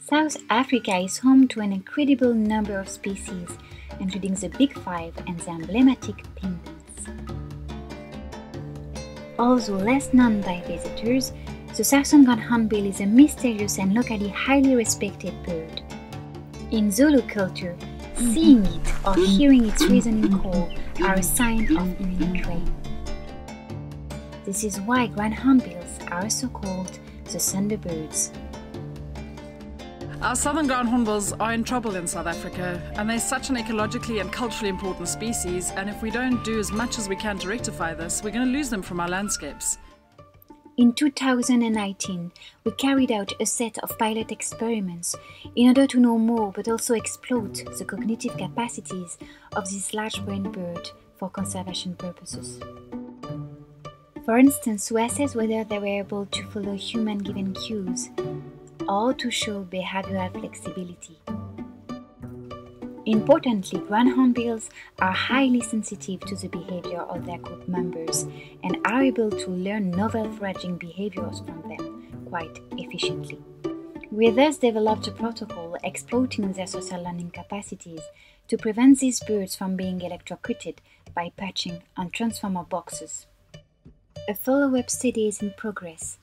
South Africa is home to an incredible number of species, including the Big Five and the emblematic penguins. Although less known by visitors, the Southern Ground Hornbill is a mysterious and locally highly respected bird. In Zulu culture, seeing it or mm-hmm. hearing its reasoning call are a sign of imminent rain. This is why Ground Hornbills are also called the Thunderbirds. Our southern ground hornbills are in trouble in South Africa, and they're such an ecologically and culturally important species, and if we don't do as much as we can to rectify this, we're going to lose them from our landscapes. In 2019, we carried out a set of pilot experiments in order to know more but also exploit the cognitive capacities of this large brain bird for conservation purposes. For instance, we assessed whether they were able to follow human given cues or to show behavioral flexibility. Importantly, ground hornbills are highly sensitive to the behavior of their group members and are able to learn novel foraging behaviors from them quite efficiently. We thus developed a protocol exploiting their social learning capacities to prevent these birds from being electrocuted by perching on transformer boxes. A follow-up study is in progress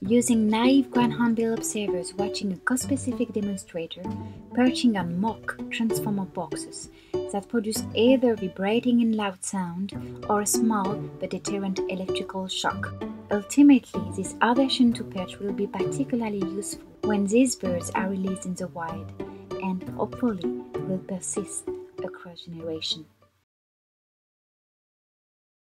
using naive ground hornbill observers watching a conspecific demonstrator perching on mock transformer boxes that produce either vibrating and loud sound or a small but deterrent electrical shock. Ultimately, this aversion to perch will be particularly useful when these birds are released in the wild and hopefully will persist across generations.